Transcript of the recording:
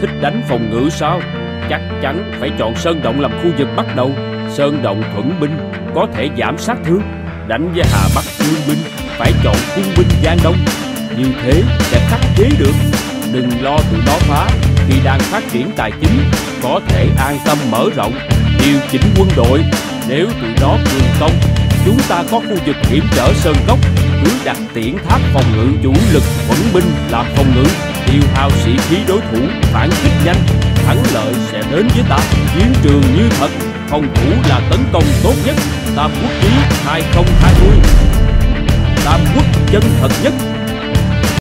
thích đánh phòng ngự sao? Chắc chắn phải chọn Sơn Động làm khu vực bắt đầu. Sơn Động thuận binh Có thể giảm sát thương. Đánh với Hà Bắc thương binh Phải chọn cung binh Giang Đông. Như thế sẽ khắc chế được. Đừng lo tụi nó phá. Khi đang phát triển tài chính, Có thể an tâm mở rộng. Điều chỉnh quân đội. Nếu tụi nó cường công, Chúng ta có khu vực hiểm trở Sơn Cốc Cứ đặt tiễn tháp phòng ngự chủ lực thuận binh làm phòng ngự tiêu hao sĩ khí đối thủ, phản kích nhanh. Thắng lợi sẽ đến với ta. Chiến trường như thật, phòng thủ là tấn công tốt nhất. Tam quốc chí 2020 tam quốc chân thật nhất.